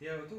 ya itu